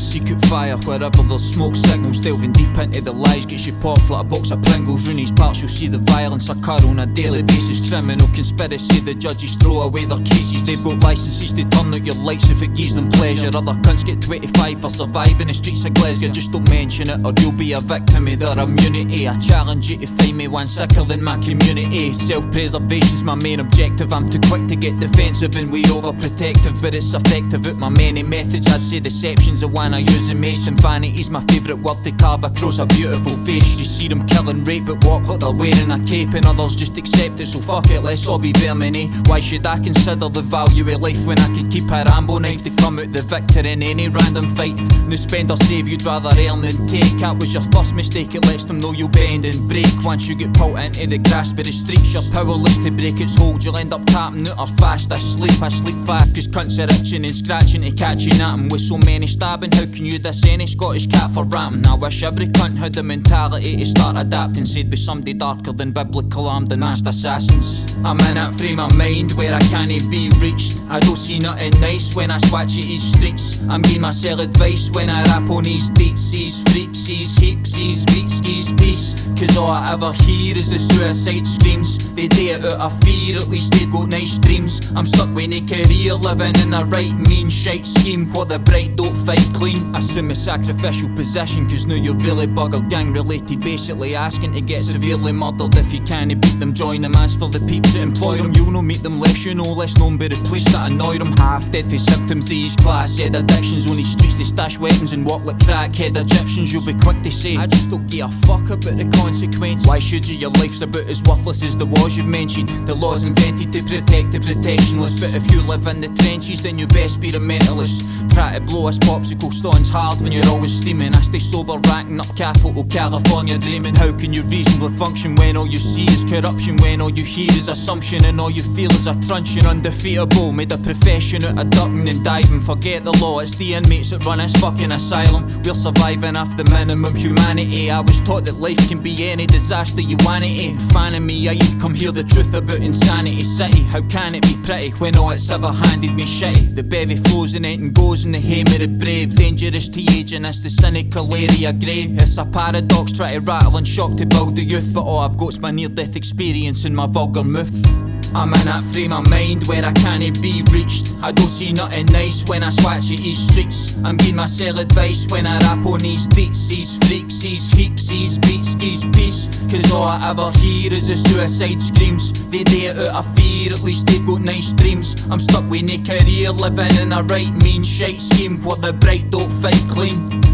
secret fire Wherever there's smoke signals Delving deep into the lies. Gets you popped like a box of Pringles Rooney's parts you'll see the violence occur on a daily basis. Criminal conspiracy The judges throw away their cases. They've got licenses to turn out your lights If it gives them pleasure. Other cunts get 25 for surviving the streets of Glasgow. Just don't mention it or you'll be a victim of their immunity. I challenge you to find me one sicker than my community. Self-preservation's my main objective. I'm too quick to get defensive and we overprotective But it's effective at my many methods. I'd say deception's the one I use most And vanity's my favourite word to carve across a beautiful face You see them kill and rape but walk like they're wearing a cape And others just accept it so fuck it let's all be vermin? Why should I consider the value of life when I could keep a Rambo knife to come out the victor in any random fight? No spend or save you'd rather earn than take. That was your first mistake it lets them know you'll bend and break. Once you get pulled into the grasp of the streets You're powerless to break its hold. You'll end up tapping out or fast asleep. I sleep fast cause cunts are itching and scratching to catching at 'em With so many stabbing how can you diss any Scottish cat for rapping I wish every cunt had the mentality to start adapting. Said be somebody darker than biblical armed and masked assassins. I'm in that frame of mind where I can't be reached. I don't see nothing nice when I swatch at these streets. I'm giving myself advice when I rap on these beats. These freaks, these heaps, these beats, these peace Cause all I ever hear is the suicide screams. They do it out of fear, at least they've got nice dreams. I'm stuck with a career living in a right mean shite scheme. What the bright don't fight clean. Assume a sacrificial position cause now you're really buggered Gang related basically asking to get severely murdered If you can't beat them join them As for the peeps that employ them. You'll no meet them less you know less known by the police that annoy them. Half dead for symptoms of these class head addictions On these streets. They stash weapons and walk like crackhead Egyptians. You'll be quick to say I just don't give a fuck about the consequence. Why should you? Your life's about as worthless as the wars you've mentioned. The laws invented to protect the protectionless. But if you live in the trenches then you best be a mentalist. Try to blow us popsicle stones hard when you're always steaming. I stay sober racking up capital California dreaming How can you reasonably function when all you see is corruption? When all you hear is assumption and all you feel is a truncheon? Undefeatable, made a profession out of ducking and diving. Forget the law, it's the inmates that run this fucking asylum. We're surviving off the minimum humanity. I was taught that life can be any disaster you want it to. Finding me, I come hear the truth about insanity. City How can it be pretty when all it's ever handed me shitty? The bevy flows and it and goes in the haymered brave Dangerous to age and it's the cynical area grey It's a paradox, try to rattle and shock to build the youth But all I've got's my near-death experience and my vulgar myth I'm in that frame of mind where I can't be reached. I don't see nothing nice when I swatch at these streets. I'm giving myself advice when I rap on these beats. These freaks, these heaps, these beats, these peace. Cause all I ever hear is the suicide screams. They do it out of fear, at least they've got nice dreams. I'm stuck with no career living in a right mean shite scheme What the bright don't fight clean